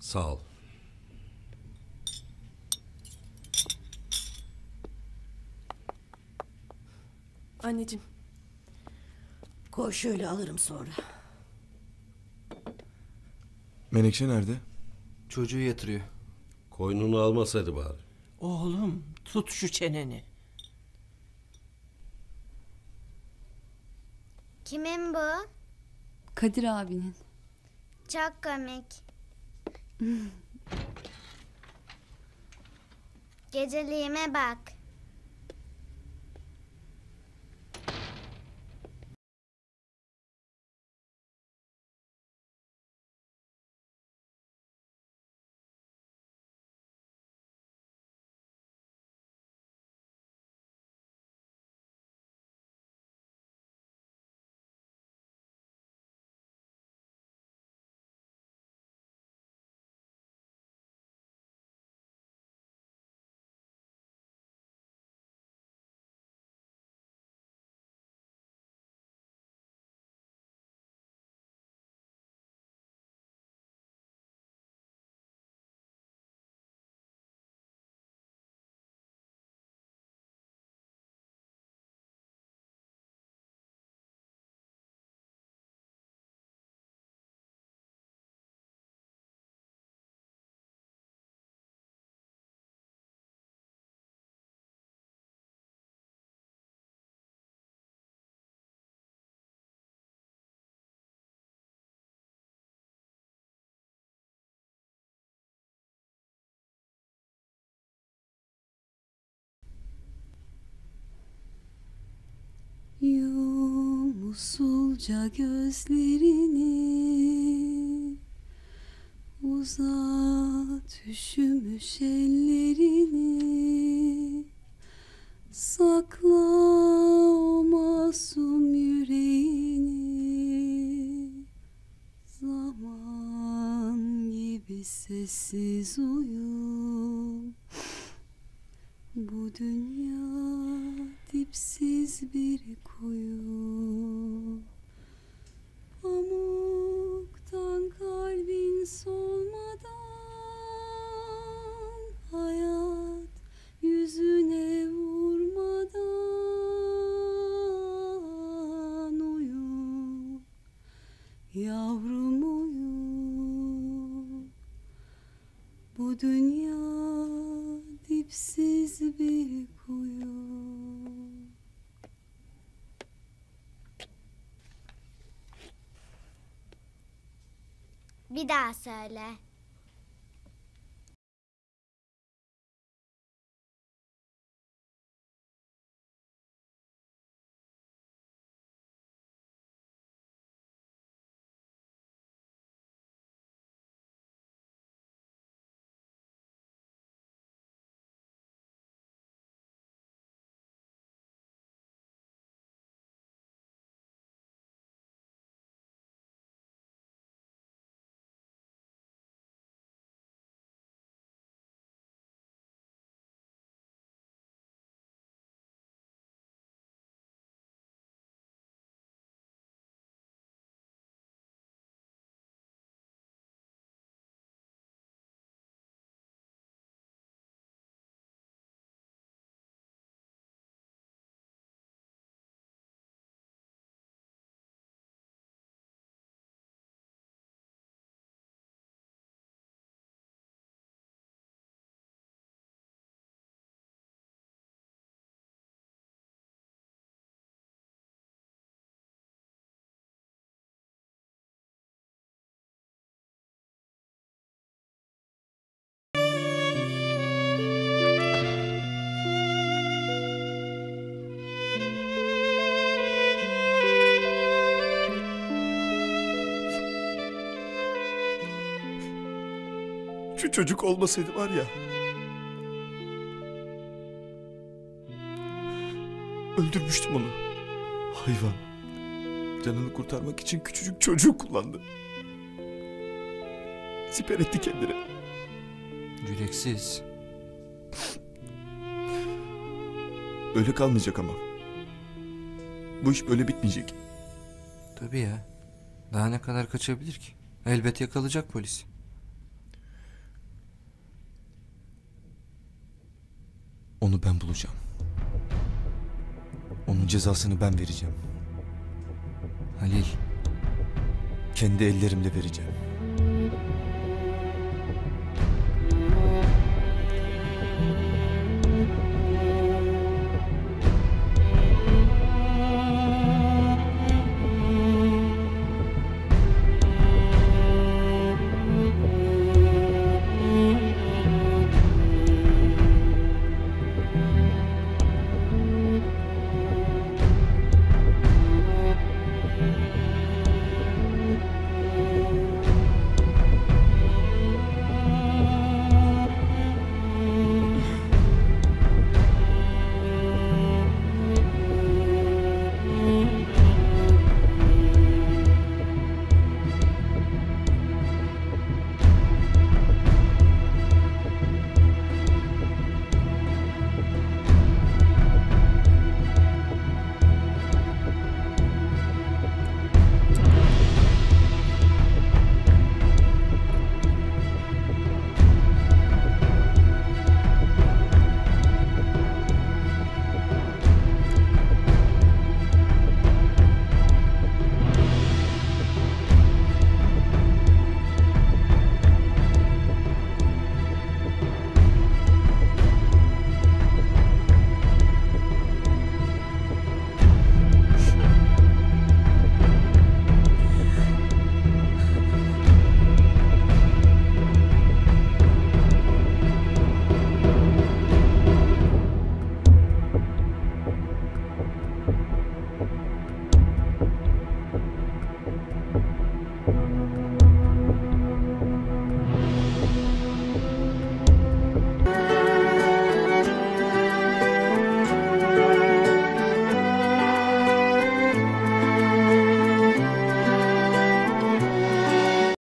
Sağ ol. Anneciğim. Koy şöyle alırım sonra. Menekşe nerede? Çocuğu yatırıyor. Koynunu almasaydı bari. Oğlum tut şu çeneni. Kimin bu? Kadir abinin. Çok komik. Geceliğime bak. Usulca gözlerini Uzat üşümüş ellerini. Sakla o masum yüreğini. Zaman gibi sessiz uyu Bu dünya dipsiz bir kuyu. Pamuktan kalbin solmadan Hayat yüzüne vurmadan Uyu yavrum uyu Bu dünya dipsiz bir kuyu Bir daha söyle. Şu çocuk olmasaydı var ya. Öldürmüştüm onu. Hayvan. Canını kurtarmak için küçücük çocuğu kullandı. Siper etti kendini. Yüreksiz. Öyle kalmayacak ama. Bu iş böyle bitmeyecek. Tabii ya. Daha ne kadar kaçabilir ki? Elbet yakalayacak polis. Onu ben bulacağım. Onun cezasını ben vereceğim. Halil, Kendi ellerimle vereceğim.